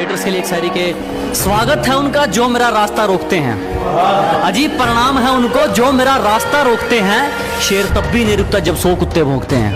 Haters के लिए एक शायरी के स्वागत है उनका, जो मेरा रास्ता रोकते हैं। अजीब परिणाम है उनको, जो मेरा रास्ता रोकते हैं। शेर तब भी नहीं रुकता जब सो कुत्ते भोंकते हैं।